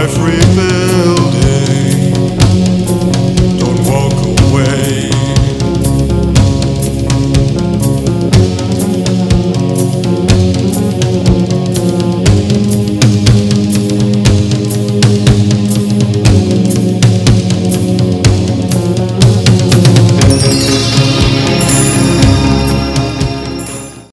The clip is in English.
my free.